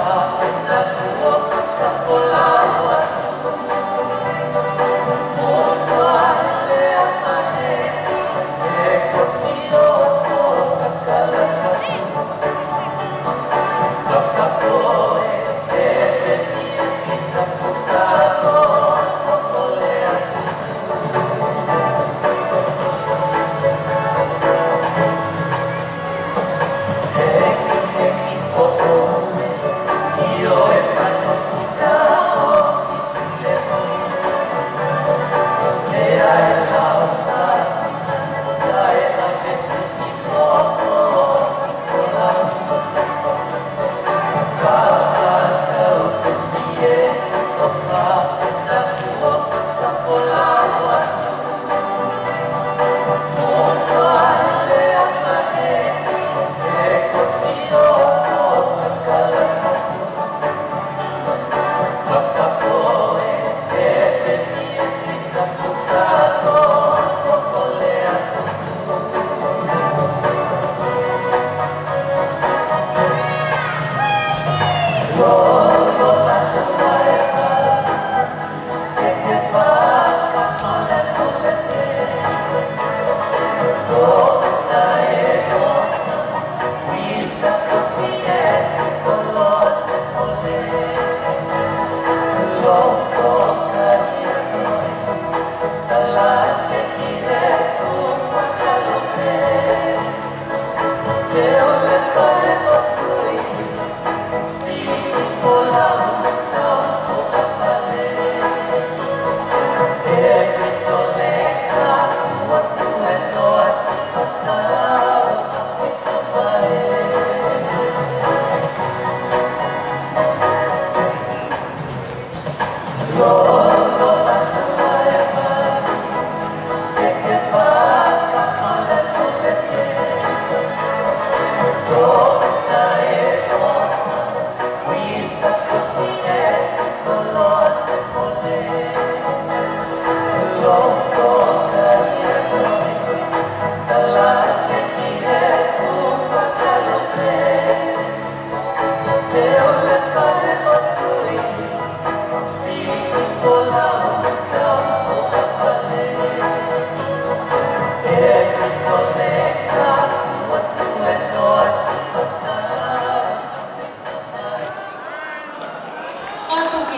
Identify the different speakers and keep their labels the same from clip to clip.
Speaker 1: 있어요. 아,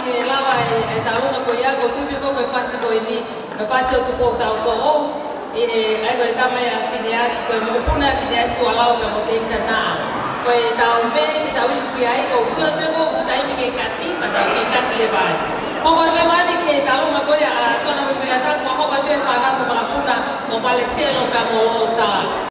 Speaker 1: ke vai e
Speaker 2: talunga ko ia ko tupi ko ko fasi ko o tu ko tau fo o e aí ko tama ya finias que eu puna finias ko ala ko mo te isa na ko e tau me te tau i ku ai que so te ko ku tai mi ke kati pa ta ke kati le vai ko ko le mani ke na me pegata ko ho ko para fa puna o pale selo ka mo